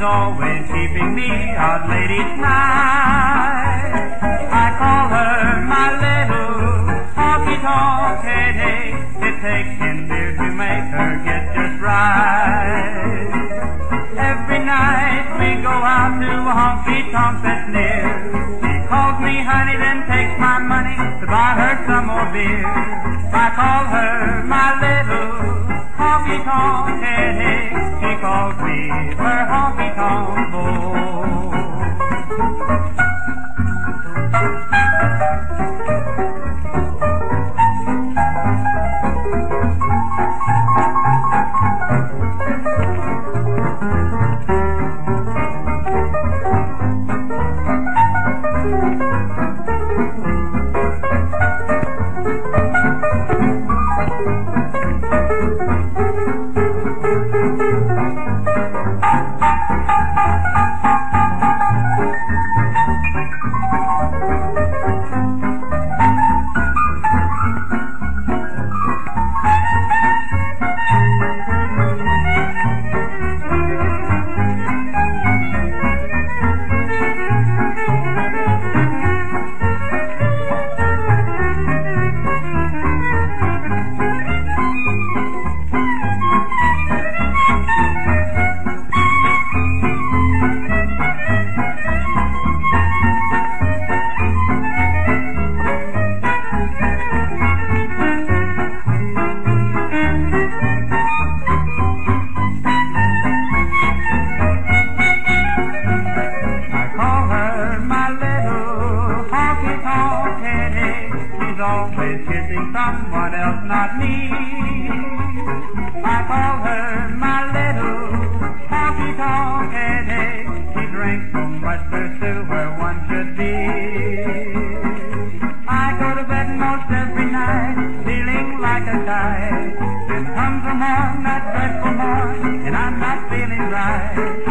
She's always keeping me out late each night. I call her my little honky-tonk headache. It takes ten beers to make her get just right. Every night we go out to a honky-tonk that's near. She calls me honey, then takes my money to buy her some more beer. I call her my little honky-tonk Always kissing someone else, not me. I call her my little honky-tonk headache. She drinks so much there's still where one should be. I go to bed most every night feeling like a guy. Then comes the morn, that dreadful morn, and I'm not feeling right.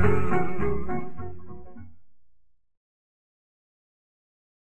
Thank you.